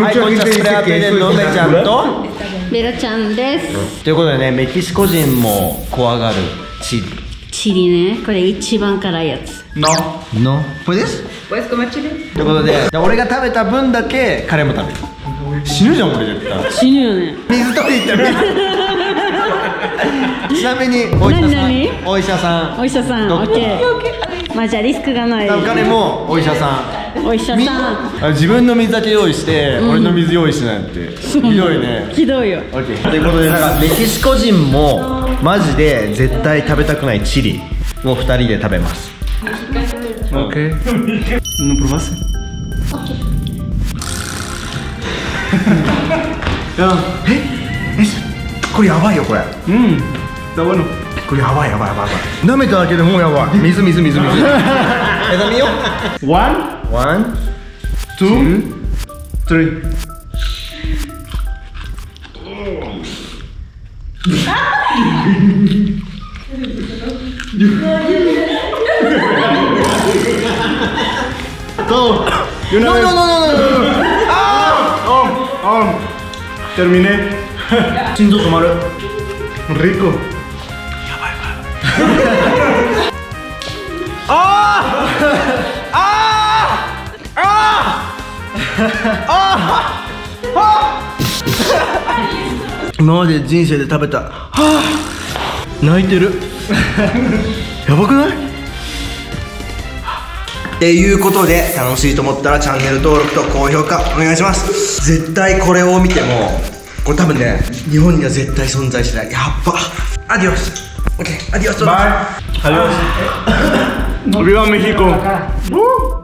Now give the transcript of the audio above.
はい、こんにちは、スプレーアペでのめちゃんとベロちゃんです。ということでね、メキシコ人も怖がるチリチリね、これ一番辛いやつ。No No ¿Puedes? ¿Puedes comer chile? ということで、で俺が食べた分だけ彼も食べる死ぬじゃん、俺絶対死ぬよね。水取り行ってるちなみに、お医者さんお医者さんお医者さん、どオッケー。まあじゃあリスクがない。彼もお医者さんお医者みさん。あ自分の水だけ用意して、俺の水用意しないってひどいねひどいよ。オッケーということでなんかメキシコ人もマジで絶対食べたくないチリを2人で食べます Ok. ¿No probaste? Ya. これやばいよこれ Mmm, está bueno. これやばいやばいやばいやばい舐めただけでもうやばい水水水水目覚めよ One, ワン two, three. Todo. Y una No, vez. no, no, no, no, no. Oh, oh. Terminé. 心臓止まる Rico. Ah! 今まで人生で食べた。は あ泣いてる。やばくない？っていうことで楽しいと思ったらチャンネル登録と高評価お願いします。絶対これを見てもこれ多分ね日本には絶対存在しない。やっばアディオス OK アディオス Bye. Adiós. Viva México. Uh.